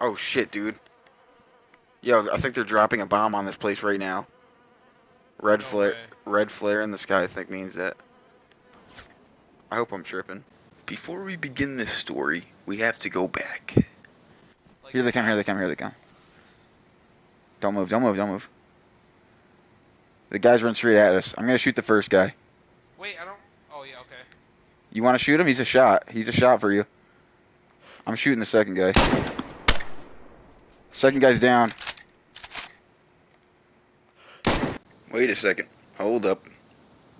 Oh shit, dude. Yo, I think they're dropping a bomb on this place right now. Red No flare, way. red flare in the sky. I think means that. I hope I'm tripping. Before we begin this story, we have to go back. Like, Here they come. Here they come. Here they come. Don't move. Don't move. Don't move. The guys run straight at us. I'm gonna shoot the first guy. Wait, I don't. Oh yeah, okay. You want to shoot him? He's a shot. He's a shot for you. I'm shooting the second guy. Second guy's down. Wait a second. Hold up.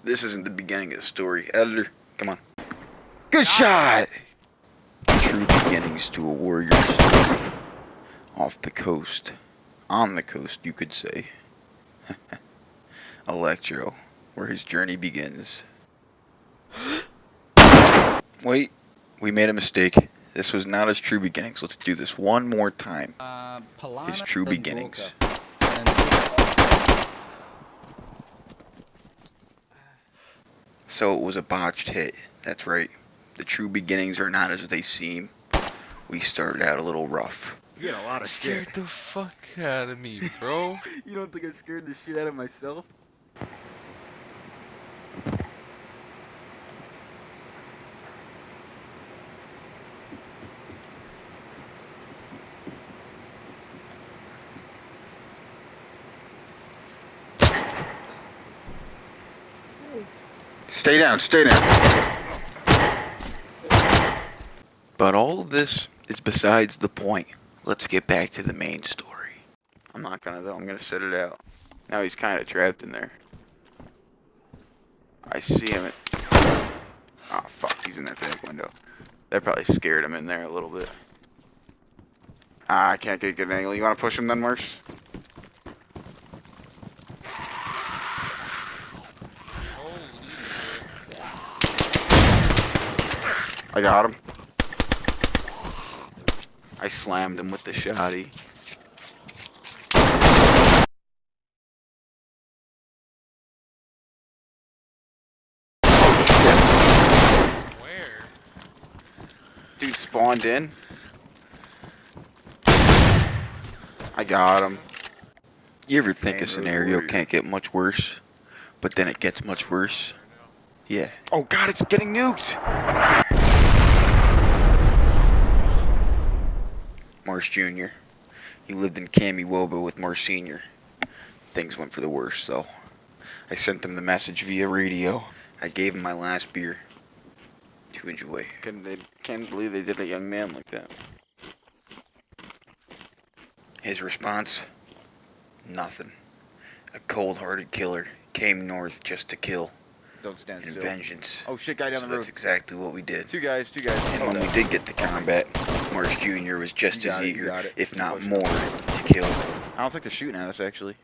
This isn't the beginning of the story. Editor, come on. Good shot. True beginnings to a warrior story. Off the coast. On the coast, you could say. Electro, where his journey begins. Wait, we made a mistake. This was not his true beginnings. Let's do this one more time. Uh, His true beginnings. Volca. So it was a botched hit. That's right. The true beginnings are not as they seem. We started out a little rough. You get a lot of Scared the fuck out of me, bro. You don't think I scared the shit out of myself? Stay down, stay down. But all of this is besides the point. Let's get back to the main story. I'm not gonna though, I'm gonna sit it out. Now he's kinda trapped in there. I see him at Oh fuck, he's in that back window. That probably scared him in there a little bit. Ah, I can't get a good angle. You wanna push him then, Marsh? I got him. I slammed him with the shotty. Where? Dude spawned in. I got him. You ever think a scenario can't get much worse, but then it gets much worse? Yeah. Oh god, it's getting nuked! Marsh Jr. He lived in Kamiwoba with Marsh Sr. Things went for the worse, though. I sent him the message via radio. I gave him my last beer to enjoy. Can they can't believe they did a young man like that. His response? Nothing. A cold-hearted killer came north just to kill Don't stand in still. vengeance. Oh shit, guy down So the that's exactly what we did. Two guys, two guys. And when we did get to combat, Marsh Jr. was just as it, eager, if not more, to kill. I don't think they're shooting at us actually.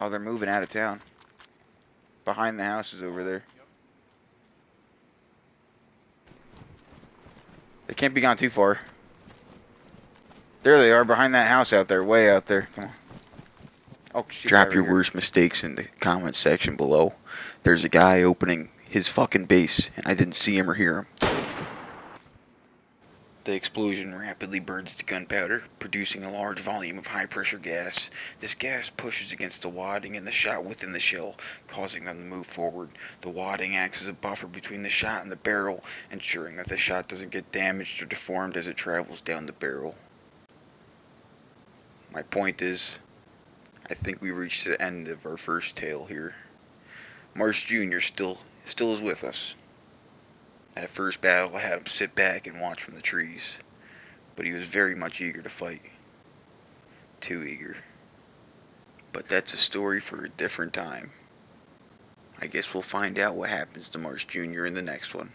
Oh, they're moving out of town. Behind the houses over there. They can't be gone too far. There they are, behind that house out there, way out there. Come on. Oh shit. Drop over your here. worst mistakes in the comment section below. There's a guy opening his fucking base, and I didn't see him or hear him. The explosion rapidly burns to gunpowder, producing a large volume of high pressure gas. This gas pushes against the wadding and the shot within the shell, causing them to move forward. The wadding acts as a buffer between the shot and the barrel, ensuring that the shot doesn't get damaged or deformed as it travels down the barrel. My point is, I think we reached the end of our first tale here. Marsh Jr. still still is with us. That first battle, I had him sit back and watch from the trees, but he was very much eager to fight. Too eager. But that's a story for a different time. I guess we'll find out what happens to Marsh Jr. in the next one.